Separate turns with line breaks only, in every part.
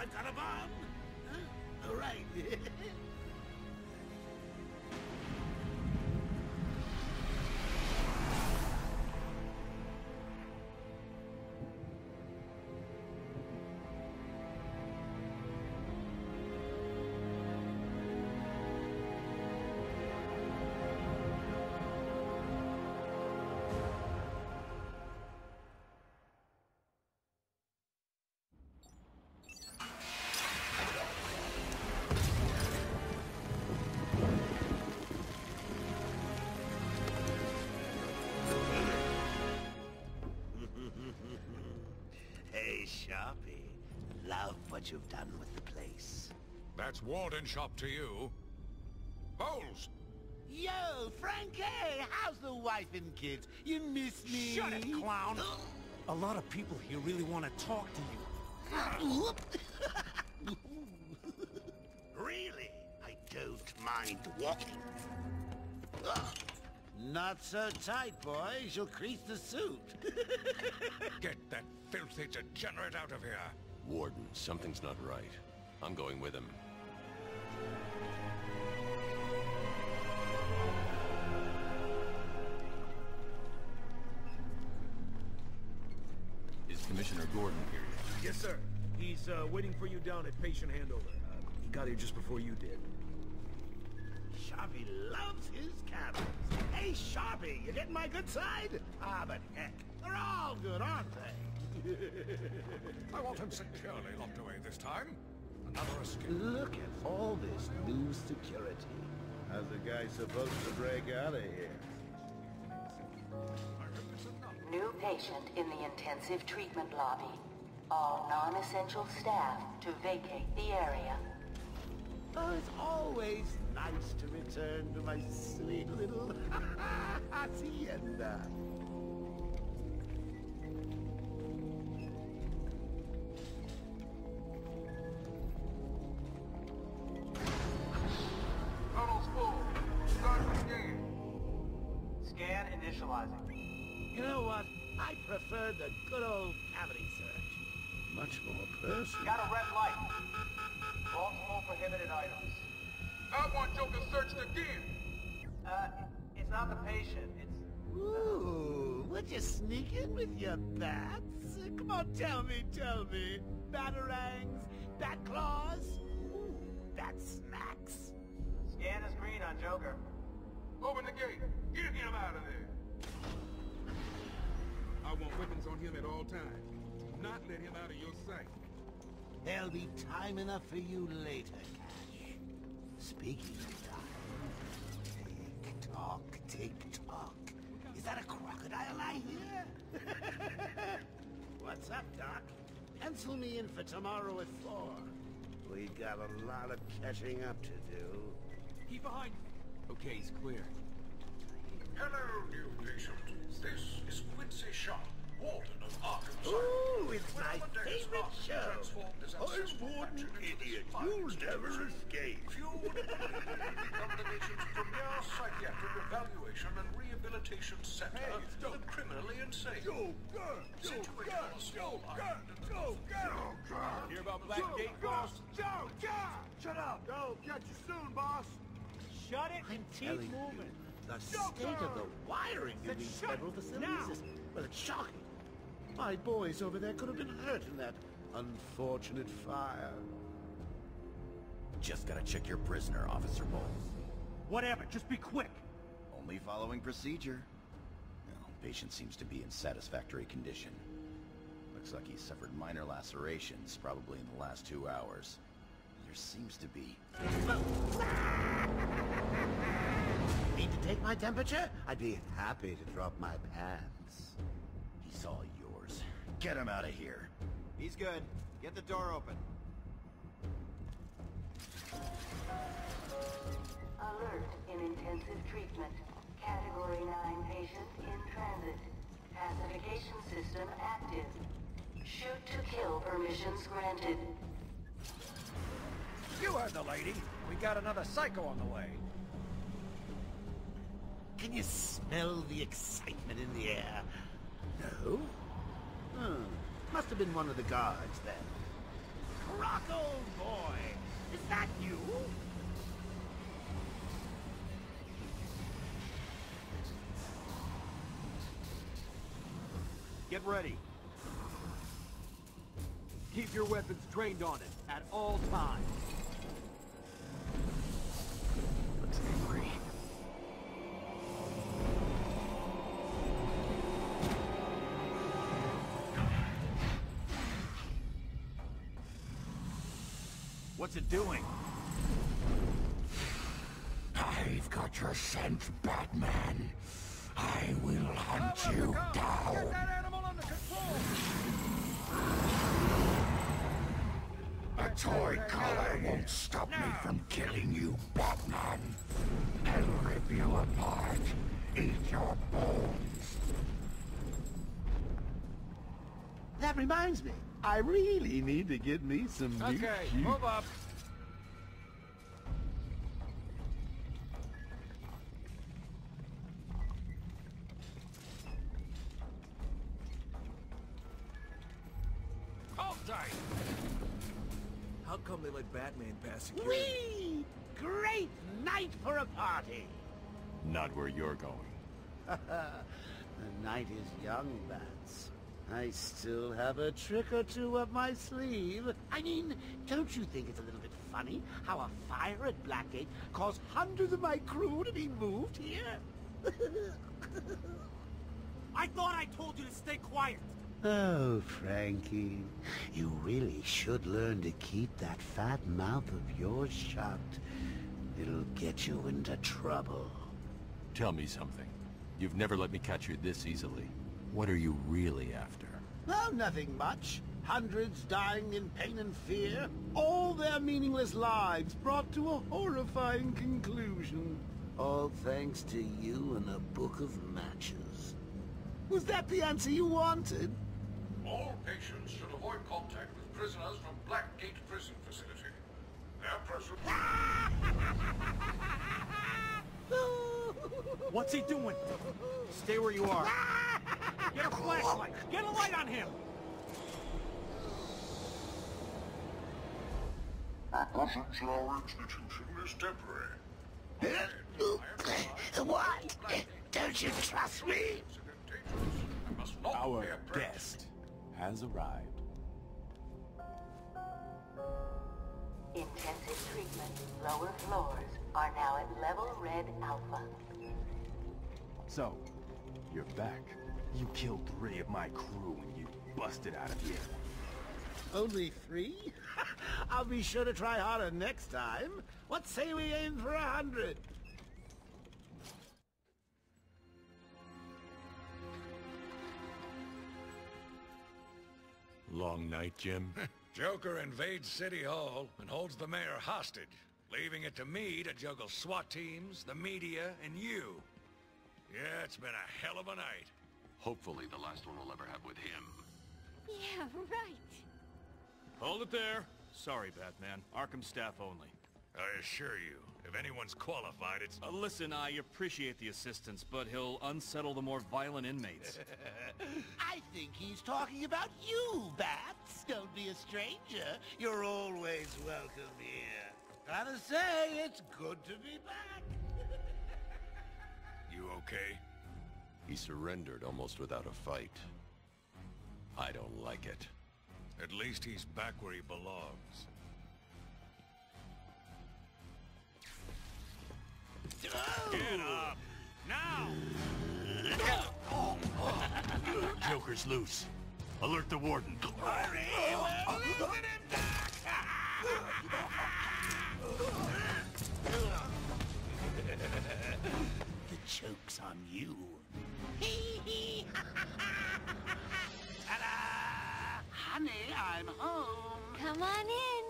I've got a bomb? Huh? All right. what you've done with the place.
That's Warden Sharp to you. Boles!
Yo, Frankie! How's the wife and kids? You miss me?
Shut it, clown! A lot of people here really want to talk to you.
really? I don't mind walking. Not so tight, boys. You'll crease the suit.
Get that filthy degenerate out of here!
Warden, something's not right. I'm going with him.
Is Commissioner Gordon here yet?
Yes, sir. He's uh, waiting for you down at patient handover. Uh, he got here just before you did.
Sharpie loves his cabins. Hey, Sharpie, you getting my good side? Ah, but heck, they're all good, aren't they?
I want him securely locked away this time. Another escape.
Look at all this new security. How's the guy supposed to break out of here?
I hope it's enough.
New patient in the intensive treatment lobby. All non-essential staff to vacate the area.
Oh, it's always nice to return to my sweet little hacienda.
Scan
initializing.
You know what? I prefer the good old cavity search. Much more personal.
Got a red light. Multiple prohibited items.
I want Joker searched again.
Uh, it's not the patient. It's
Ooh, would you sneak in with your bats? Come on, tell me, tell me. Batarangs, bat claws, Ooh, bat smacks.
scan is green on Joker.
Open the gate. Get him out of there. On him at all times. Do not let him out of your sight.
There'll be time enough for you later, Cash. Speaking of time, tick tock, tick tock. Is that a crocodile I hear? What's up, Doc? Pencil me in for tomorrow at four. We got a lot of catching up to do.
Keep behind. Me. Okay, he's clear.
Hello, new patient. This is Quincy Sharp, Warden of Arkham
Ooh, it's my favorite show.
transformed his
I'm Warden
mansion into this
Idiot. You'll never
facility,
escape.
Fueled and immediately become the nation's premier psychiatric evaluation and rehabilitation center for the criminally insane. Situated on a small island in the Gulf of Mexico.
Hear about Black Gate, boss?
Shut up! Go, catch you soon, boss!
Shut it
I'm
and keep
telling
moving.
you, the state of the wiring in
Then
these
shut
federal facilities
now.
is, well, it's shocking. My boys over there could have been hurt in that unfortunate fire.
Just gotta check your prisoner, Officer Boles.
Whatever, just be quick.
Only following procedure. Well, patient seems to be in satisfactory condition. Looks like he suffered minor lacerations, probably in the last two hours. There seems to be...
Need to take my temperature? I'd be happy to drop my pants.
He's all yours. Get him out of here.
He's good. Get the door open.
Alert in intensive treatment. Category 9 patient in transit. Pacification system active. Shoot to kill permissions granted.
You heard the lady. We got another psycho on the way.
Can you smell the excitement in the air? No? Hmm. Must have been one of the guards then. Old boy! Is that you?
Get ready. Keep your weapons trained on it at all times. What's it doing?
I've got your scent, Batman. I will hunt you down.
Get that animal under control!
A toy collar won't stop me from killing you, Batman. I'll rip you apart, eat your bones. That reminds me, I really need to get me some new
Okay,
shoes.
move up. Hold tight.
How come they let Batman pass security?
Whee! Great night for a party.
Not where you're going.
the night is young, Bats. I still have a trick or two up my sleeve. I mean, don't you think it's a little bit funny how a fire at Blackgate caused hundreds of my crew to be moved here?
I thought I told you to stay quiet.
Oh, Frankie, you really should learn to keep that fat mouth of yours shut. It'll get you into trouble.
Tell me something. You've never let me catch you this easily. What are you really after?
Oh, nothing much. Hundreds dying in pain and fear. All their meaningless lives brought to a horrifying conclusion. All thanks to you and a book of matches. Was that the answer you wanted?
All patients should avoid contact with prisoners from Blackgate Prison Facility. Their presence...
What's he doing? Stay where you are. Get a flashlight. Get a light on him.
Admission to our institution is temporary.
What? Don't you trust me?
I must not
Our guest has arrived.
Intensive treatment. Lower floors are now at level red alpha.
So, you're back. You killed three of my crew and you busted out of here.
Only three? I'll be sure to try harder next time. What say we aim for a hundred?
Long night, Jim?
Joker invades City Hall and holds the mayor hostage, leaving it to me to juggle SWAT teams, the media, and you. Yeah, it's been a hell of a night.
Hopefully the last one we'll ever have with him.
Yeah, right.
Hold it there. Sorry, Batman. Arkham staff only.
I assure you, if anyone's qualified, it's...
Uh, listen, I appreciate the assistance, but he'll unsettle the more violent inmates.
I think he's talking about you, Bats. Don't be a stranger. You're always welcome here. Gotta say, it's good to be back.
Okay?
He surrendered almost without a fight. I don't like it.
At least he's back where he belongs.
Get up! Now!
Joker's loose. Alert the warden.
The joke's on you. Ta-da! Honey, I'm home.
Come on in.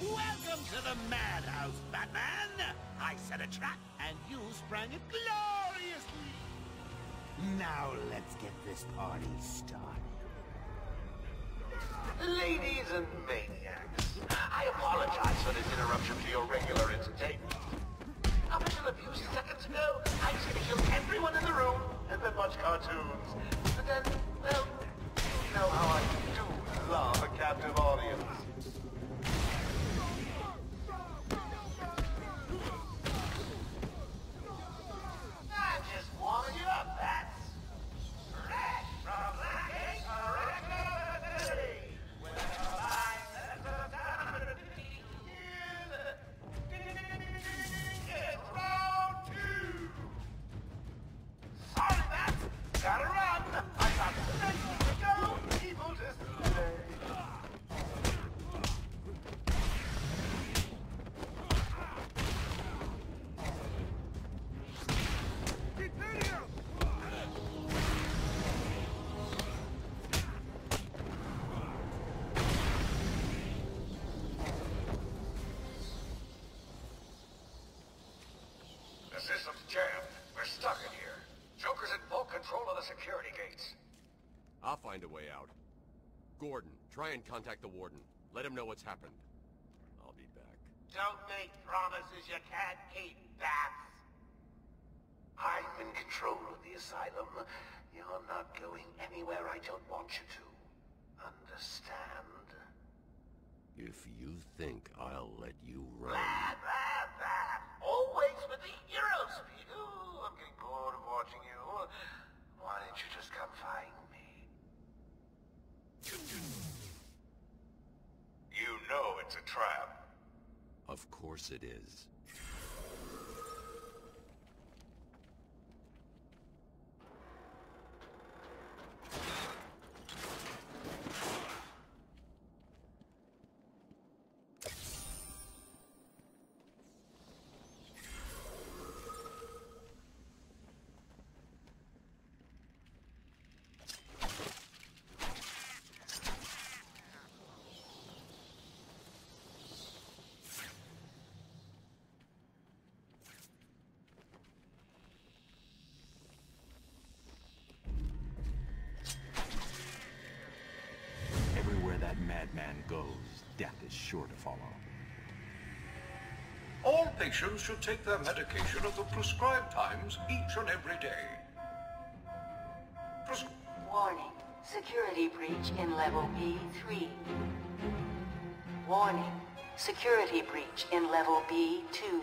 Welcome to the madhouse, Batman! I set a trap, and you sprang it gloriously! Now let's get this party started. Ladies and maniacs, I apologize for this interruption to your regular entertainment. Up until a few seconds ago, I said to kill everyone in the room, and than much cartoons. But then, well, you know how I do love a captive audience.
Find a way out. Gordon, try and contact the Warden. Let him know what's happened. I'll be back.
Don't make promises you can't keep, Bats. I'm in control of the asylum. You're not going anywhere I don't want you to. Understand?
If you think I'll let you run...
Blah, blah, blah. Always with the hero speed. Ooh, I'm getting bored of watching you. Why didn't you just come find me?
You know it's a trap.
Of course it is.
Goes, death is sure to follow.
All patients should take their medication at the prescribed times each and every day. Pres-
Warning. Security breach in level B3. Warning. Security breach in level B2.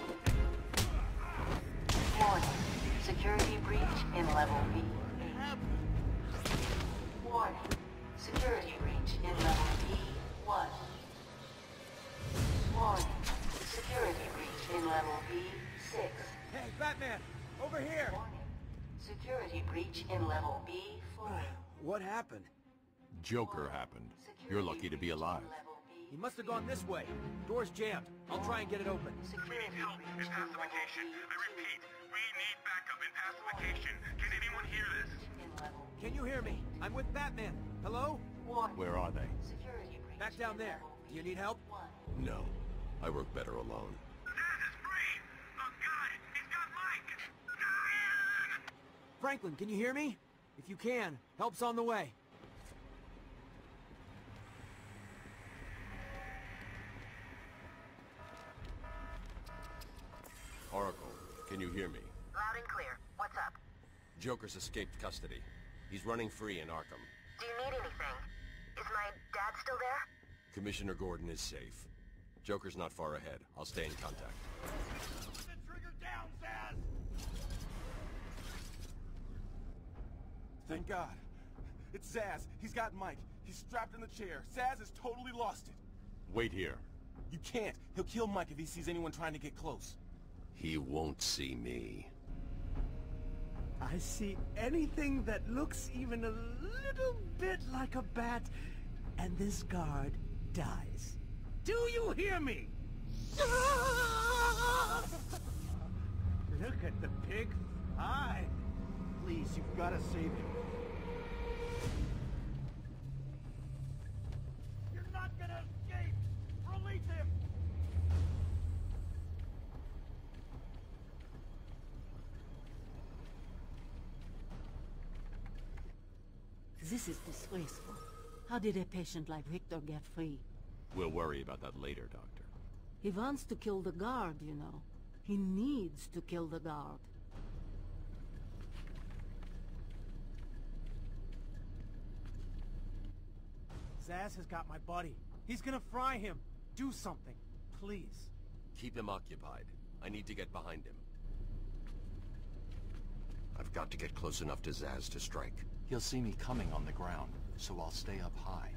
Warning. Security breach in level B8. Warning. Security breach in level B1. Warning. Security breach in level B6.
Hey, Batman! Over here!
Warning. Security breach in level B4.
What happened?
Joker happened. You're lucky to be alive.
He must have gone this way. Door's jammed. I'll try and get it open.
Security breach in level
I repeat, we need backup in pacification. Can anyone hear this?
Can you hear me? I'm with Batman. Hello?
Warning.
Where are they?
Security breach
Back down there. Do you need help?
No. I work better alone.
Zsasz is free! Oh god, he's got Mike! Ryan!
Franklin, can you hear me? If you can, help's on the way.
Oracle, can you hear me?
Loud and clear. What's up?
Joker's escaped custody. He's running free in Arkham.
Do you need anything? Is my dad still there?
Commissioner Gordon is safe. Joker's not far ahead. I'll stay in contact. The trigger down, Zsasz!
Thank God. It's Zsasz. He's got Mike. He's strapped in the chair. Zsasz has totally lost it.
Wait here.
You can't. He'll kill Mike if he sees anyone trying to get close.
He won't see me.
I see anything that looks even a little bit like a bat, and this guard dies. Do you hear me? Look at the pig eye. Please, you've got to save him.
You're not gonna escape! Release him!
This is disgraceful. How did a patient like Victor get free?
We'll worry about that later, Doctor.
He wants to kill the guard, you know. He needs to kill the guard.
Zsasz has got my buddy. He's gonna fry him. Do something, please.
Keep him occupied. I need to get behind him. I've got to get close enough to Zsasz to strike.
He'll see me coming on the ground so I'll stay up high.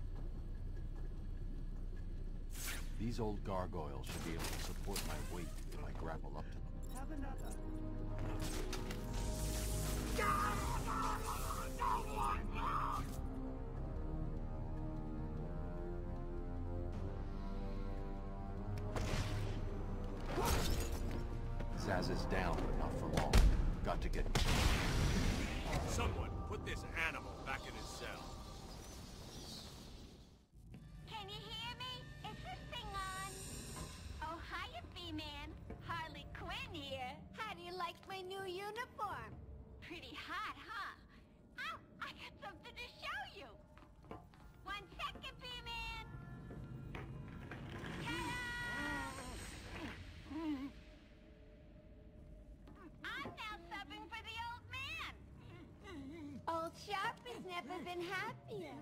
These old gargoyles should be able to support my weight if I grapple up to them.
Have another.
Zsasz is down, but not for long. Got to get...
Someone, put this animal back in his cell.
New uniform? Pretty hot, huh? Oh, I got something to show you. One second, B-Man. I'm now subbing for the old man. Old Sharp has never been happier.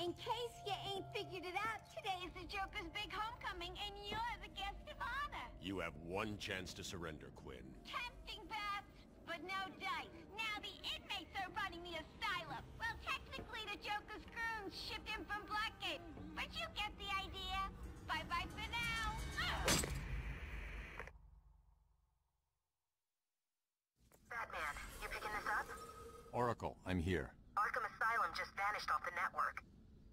In case you ain't figured it out, today is the Joker's big homecoming, and you're the guest of honor.
You have one chance to surrender, Quinn.
Tempting, Babs, but no dice. Now the inmates are running the asylum. Well, technically the Joker's goons shipped in from Blackgate, but you get the idea. Bye-bye for now.
Batman, you picking this up?
Oracle, I'm here.
Arkham Asylum just vanished off the network.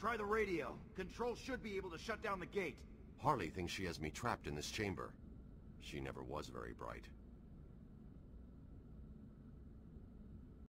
Try the radio. Control should be able to shut down the gate.
Harley thinks she has me trapped in this chamber. She never was very bright.